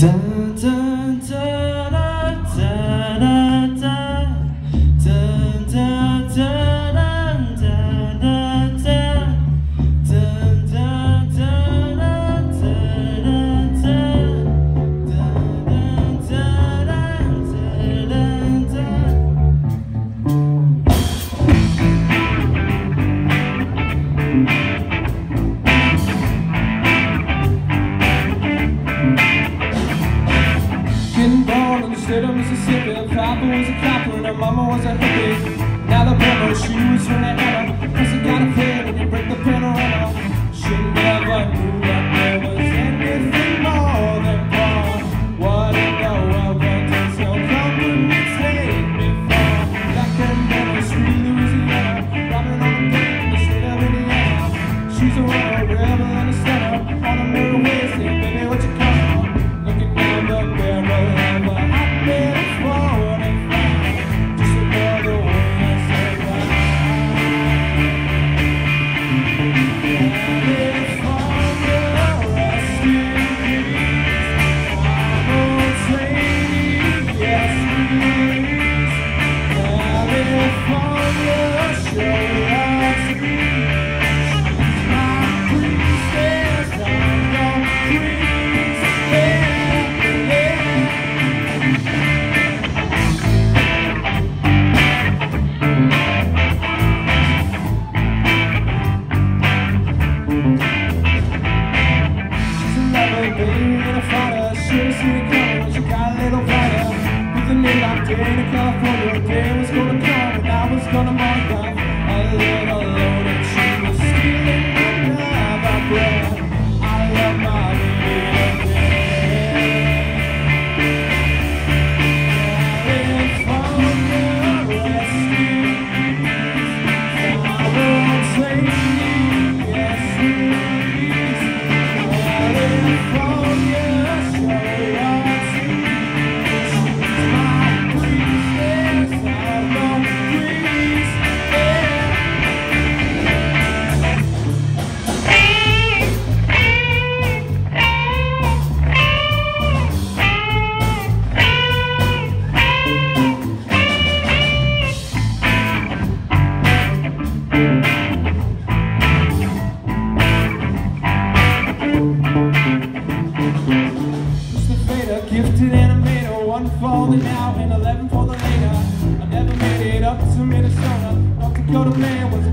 哒哒 mama was a hippie. Now the her shoes from the Anna. Cause you got a pen and you break the panorama. She never knew that there was anything more than porn. What in the world this no company take me for? Back in Tennessee, Louisiana. Robbing on the pavement in the state of Indiana. She's a and 11 for the later. I never made it up to Minnesota. North Dakota man was